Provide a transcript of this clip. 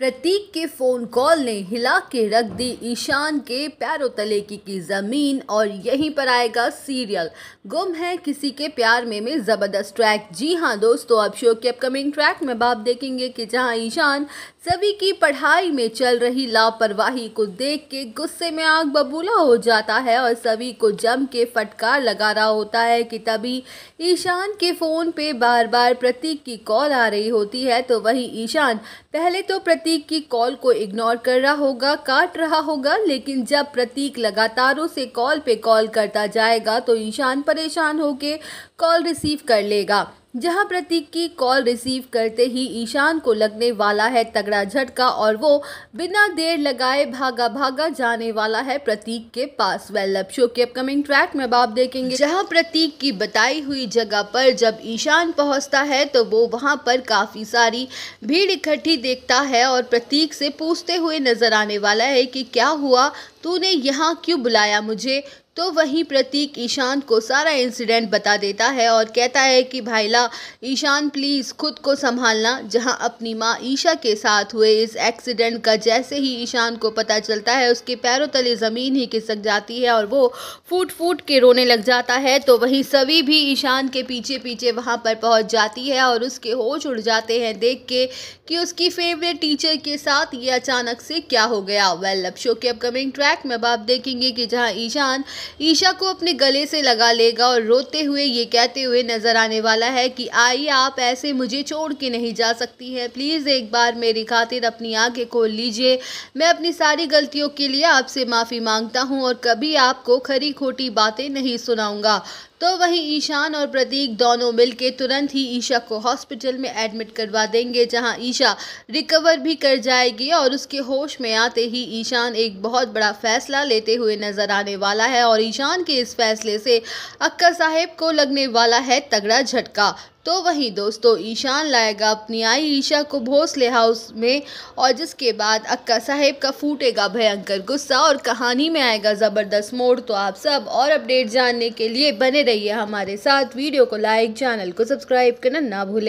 प्रतीक के phone call ने हिला के रख दी ईशान के पैरों तले की, की ज़मीन और यहीं पर आएगा सीरियल गुम है किसी के प्यार में में ज़बरदस्त ट्रैक जी हाँ दोस्तों अब शो के अपकमिंग ट्रैक में बाप देखेंगे कि जहाँ ईशान सभी की पढ़ाई में चल रही लापरवाही को देख के गुस्से में आग बबूला हो जाता है और सभी को जम के फटकार लगा रहा होता है कि तभी ईशान के फ़ोन पे बार बार प्रतीक की कॉल आ रही होती है तो वही ईशान पहले तो प्रतीक की कॉल को इग्नोर कर रहा होगा, काट रहा होगा, लेकिन जब प्रतीक लगातारों से कॉल पे कॉल करता जाएगा तो ईशान परेशान होकर कॉल रिसीव कर लेगा। जहाँ प्रतीक की कॉल रिसीव करते ही ईशान को लगने वाला है तगड़ा झटका और वो बिना देर लगाए भागा भागा जाने वाला है प्रतीक के पास। वेल अब शो के अपकमिंग ट्रैक में आप देखेंगे। जहाँ प्रतीक की बताई हुई जगह पर जब ईशान पहुँचता है तो वो वहाँ पर काफ़ी सारी भीड़ इकट्ठी देखता है और प्रतीक से पूछते हुए नज़र आने वाला है कि क्या हुआ? तूने यहाँ क्यों बुलाया मुझे? तो वहीं प्रतीक ईशान को सारा इंसिडेंट बता देता है और कहता है कि, भाईला ईशान प्लीज़ खुद को संभालना। जहाँ अपनी माँ ईशा के साथ हुए इस एक्सीडेंट का जैसे ही ईशान को पता चलता है, उसके पैरों तले ज़मीन ही खिसक जाती है और वो फूट फूट के रोने लग जाता है। तो वहीं सभी भी ईशान के पीछे पीछे वहाँ पर पहुँच जाती है और उसके होश उड़ जाते हैं देख के कि उसकी फेवरेट टीचर के साथ ये अचानक से क्या हो गया। वेल अब शो के अपकमिंग ट्रैक में अब आप देखेंगे कि जहाँ ईशान ईशा को अपने गले से लगा लेगा और रोते हुए ये कहते हुए नज़र आने वाला है कि आइए आप ऐसे मुझे छोड़ के नहीं जा सकती हैं। प्लीज़ एक बार मेरी खातिर अपनी आँखें खोल लीजिए। मैं अपनी सारी गलतियों के लिए आपसे माफ़ी माँगता हूँ और कभी आपको खरी खोटी बातें नहीं सुनाऊँगा। तो वहीं ईशान और प्रतीक दोनों मिलकर तुरंत ही ईशा को हॉस्पिटल में एडमिट करवा देंगे, जहाँ ईशा रिकवर भी कर जाएगी और उसके होश में आते ही ईशान एक बहुत बड़ा फैसला लेते हुए नज़र आने वाला है और ईशान के इस फैसले से अक्का साहेब को लगने वाला है तगड़ा झटका। तो वहीं दोस्तों, ईशान लाएगा अपनी आई, ईशा को भोसले हाउस में और जिसके बाद अक्का साहेब का फूटेगा भयंकर गुस्सा और कहानी में आएगा ज़बरदस्त मोड़। तो आप सब और अपडेट जानने के लिए बने रहिए हमारे साथ। वीडियो को लाइक, चैनल को सब्सक्राइब करना ना भूलें।